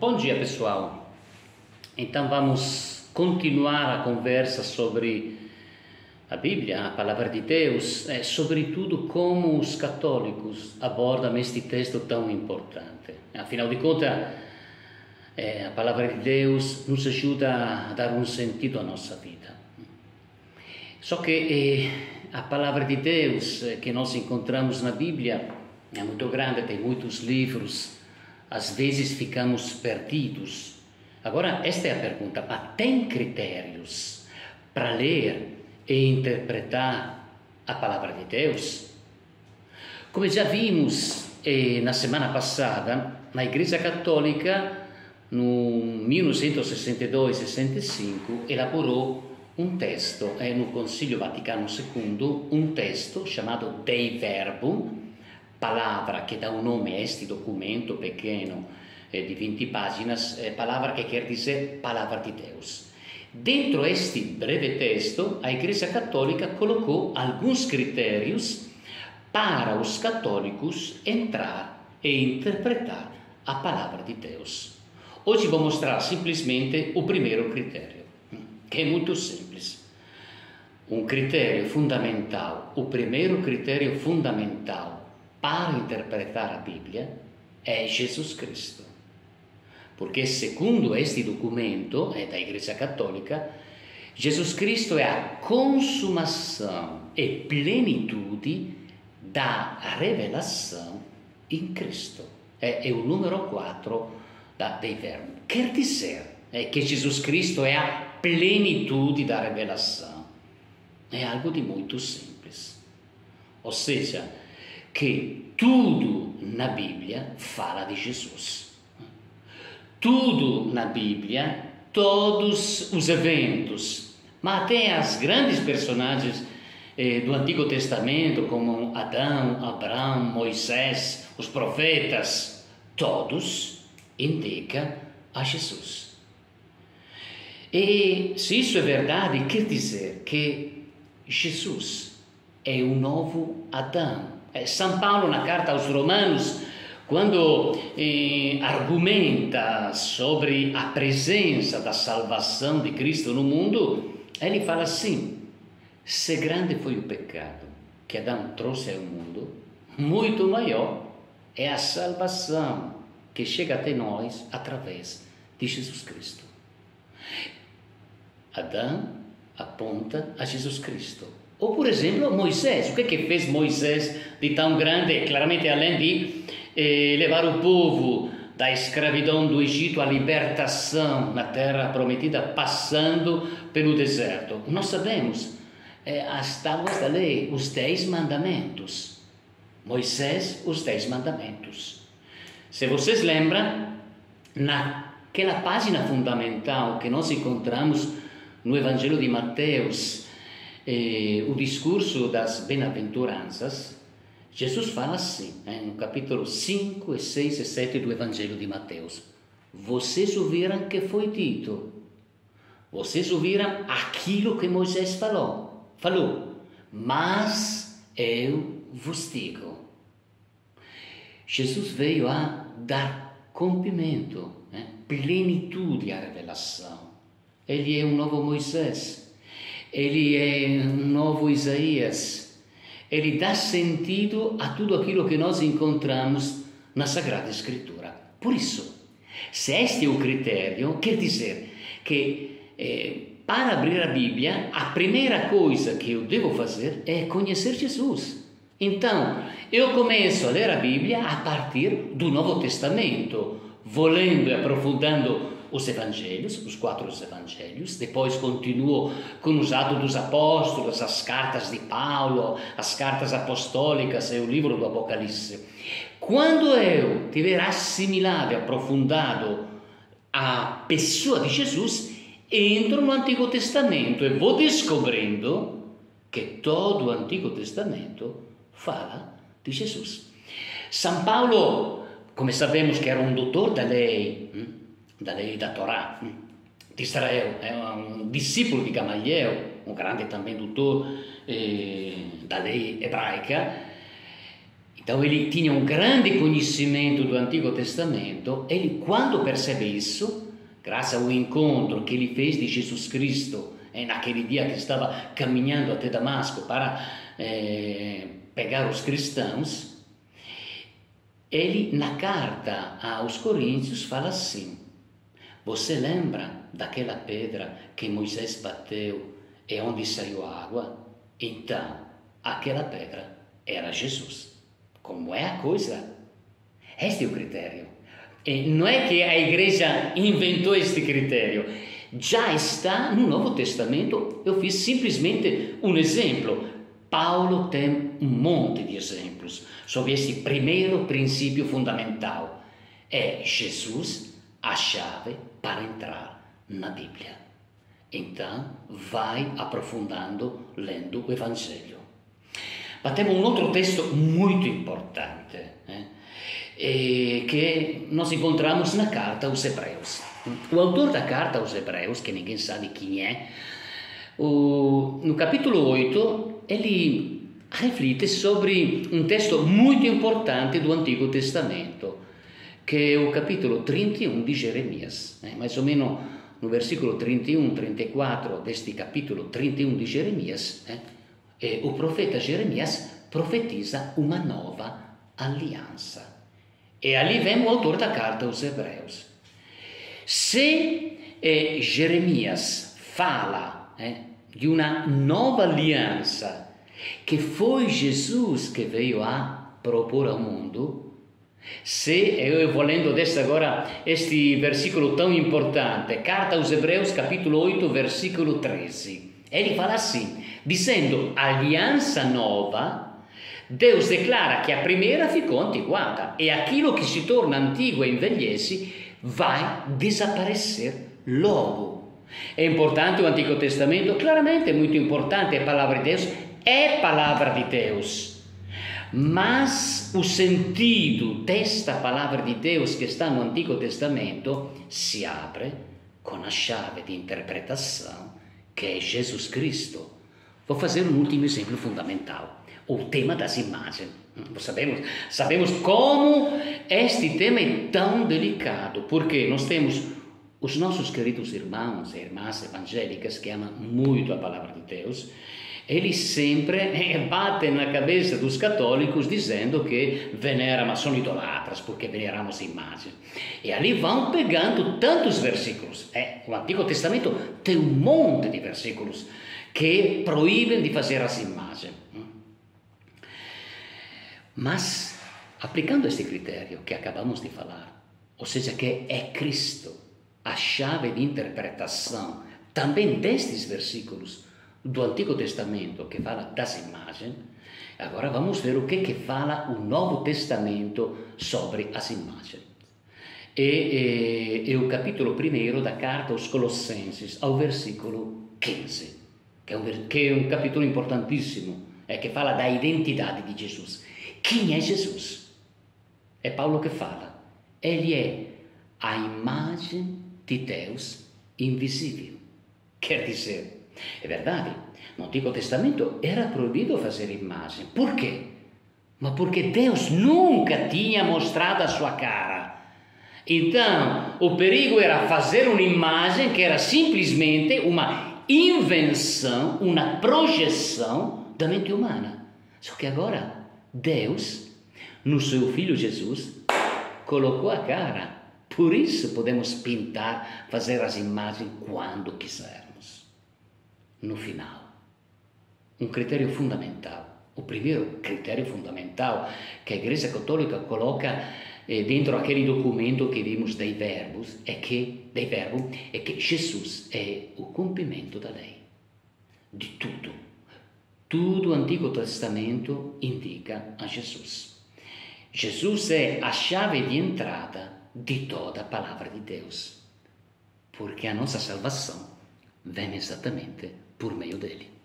Bom dia, pessoal. Então vamos continuar a conversa sobre a Bíblia, a palavra de Deus, e sobretudo como os católicos abordam este texto tão importante. Afinal de contas, é, a palavra de Deus nos ajuda a dar um sentido à nossa vida. Só que é, a palavra de Deus que nós encontramos na Bíblia é muito grande, tem muitos livros, às vezes ficamos perdidos. Agora, esta é a pergunta: tem critérios para ler e interpretar a palavra de Deus? Como já vimos eh, na semana passada, na Igreja Católica, no 1962-65, elaborou um texto, eh, no Concílio Vaticano II, um texto chamado Dei Verbum, palavra que dá um nome a este documento pequeno eh, de 20 páginas, eh, palavra que quer dizer palavra de Deus. Dentro este breve texto, a Igreja Católica colocou alguns critérios para os católicos entrar e interpretar a palavra de Deus. Hoje vou mostrar simplesmente o primeiro critério, que é muito simples. Um critério fundamental, o primeiro critério fundamental para interpretar a Bíblia é Jesus Cristo. Porque, segundo este documento é da Igreja Católica, Jesus Cristo é a consumação e plenitude da revelação em Cristo. É, é o número 4 da, dei verbo. Quer dizer é que Jesus Cristo é a plenitude da revelação. É algo de muito simples. Ou seja, que tudo na Bíblia fala de Jesus. Tudo na Bíblia, todos os eventos, mas até as grandes personagens eh, do Antigo Testamento, como Adão, Abraão, Moisés, os profetas, todos indicam a Jesus. E se isso é verdade, quer dizer que Jesus é o novo Adão São Paulo, na carta aos Romanos, quando eh, argumenta sobre a presença da salvação de Cristo no mundo, ele fala assim: se grande foi o pecado que Adão trouxe ao mundo, muito maior é a salvação que chega até nós através de Jesus Cristo. Adão aponta a Jesus Cristo. Ou, por exemplo, Moisés. O que, é que fez Moisés de tão grande? Claramente, além de eh, levar o povo da escravidão do Egito à libertação na terra prometida, passando pelo deserto. Nós sabemos eh, as tábuas da lei, os dez mandamentos. Moisés, os dez mandamentos. Se vocês lembram, naquela página fundamental que nós encontramos no Evangelho de Mateus, eh, o discurso das bem-aventuranças, Jesus fala assim, né, no capítulo 5, 6 e 7 do Evangelho de Mateus: Vocês ouviram que foi dito, vocês ouviram aquilo que Moisés falou, falou, mas eu vos digo. Jesus veio a dar cumprimento, né, plenitude à revelação. Ele é um novo Moisés ele é um novo Isaías. Ele dá sentido a tudo aquilo que nós encontramos na Sagrada Escritura. Por isso, se este é o critério, quer dizer que eh, para abrir a Bíblia, a primeira coisa que eu devo fazer é conhecer Jesus. Então, eu começo a ler a Bíblia a partir do Novo Testamento, vou lendo e aprofundando os evangelhos, os quatro evangelhos, depois continuo com os Atos dos Apóstolos, as cartas de Paulo, as cartas apostólicas e o livro do Apocalipse. Quando eu tiver assimilado e aprofundado a pessoa de Jesus, entro no Antigo Testamento e vou descobrindo que todo o Antigo Testamento fala de Jesus. São Paulo, como sabemos que era um doutor da lei, hum, da lei da Torá de Israel, é um discípulo de Gamaliel, um grande também doutor eh, da lei hebraica. Então Então ele tinha um grande conhecimento do Antigo Testamento, ele quando percebe isso, graças ao encontro que ele fez de Jesus Cristo, eh, naquele dia que estava caminhando até Damasco para eh, pegar os cristãos, ele na carta aos Coríntios fala assim: Você lembra daquela pedra que Moisés bateu e onde saiu a água? Então, aquela pedra era Jesus. Como é a coisa? Este é o critério. E não é que a igreja inventou este critério, já está no Novo Testamento. Eu fiz simplesmente um exemplo. Paulo tem um monte de exemplos sobre este primeiro princípio fundamental. É Jesus a chave para entrar na Bíblia. Então, vai aprofundando lendo o Evangelho. Ma temos um outro texto muito importante, eh, que nós encontramos na carta aos Hebreus. O autor da carta aos Hebreus, que ninguém sabe quem é, no capítulo 8, ele riflette sobre um texto muito importante do Antigo Testamento, che è o capitolo 31 di Geremias, eh, mais ou menos no versículo 31, 34 deste capítulo 31 di Geremias, eh, o profeta Geremias profetiza uma nova aliança. E ali vem o autor da carta aos Hebreus. Se eh, Geremias fala eh, de uma nova aliança que foi Jesus que veio a propor ao mundo, se eu vou lendo adesso agora este versículo tão importante, carta aos Hebreus, capítulo 8, versículo 13. Ele fala assim, dizendo aliança nova, Deus declara que a primeira ficou antiguada e aquilo que se torna antigo e envelhece vai desaparecer logo. É importante o Antigo Testamento? Claramente é muito importante, a palavra de Deus é palavra de Deus. Mas o sentido desta palavra de Deus que está no Antigo Testamento se abre com a chave de interpretação que é Jesus Cristo. Vou fazer um último exemplo fundamental: o tema das imagens. Sabemos, sabemos como este tema é tão delicado, porque nós temos os nossos queridos irmãos e irmãs evangélicas que amam muito a palavra de Deus eles sempre batem na cabeça dos católicos dizendo que veneram, são idolatras porque veneramos imagens. E ali vão pegando tantos versículos. É, o Antigo Testamento tem um monte de versículos que proíbem de fazer as imagens. Mas, aplicando este critério que acabamos de falar, ou seja, que é Cristo a chave de interpretação também destes versículos, do Antigo Testamento que fala das imagens, agora vamos ver o que, que fala o Novo Testamento sobre as imagens. E, é, é o capítulo 1 da carta aos Colossenses, ao versículo 15, que é um, que é um capítulo importantíssimo, é que fala da identidade de Jesus. Quem é Jesus? É Paulo que fala. Ele é a imagem de Deus invisível. Quer dizer, é verdade, no Antigo Testamento era proibido fazer imagem. Por quê? Mas porque Deus nunca tinha mostrado a sua cara. Então, o perigo era fazer uma imagem que era simplesmente uma invenção, uma projeção da mente humana. Só que agora, Deus, no seu Filho Jesus, colocou a cara. Por isso podemos pintar, fazer as imagens quando quiser no final. Um critério fundamental. O primeiro critério fundamental que a Igreja Católica coloca eh, dentro aquele documento que vimos dei verbos é que, dei verbo, é que Jesus é o cumprimento da lei. De tudo. Tudo o Antigo Testamento indica a Jesus. Jesus é a chave de entrada de toda palavra de Deus. Porque a nossa salvação vem exatamente por meio dele.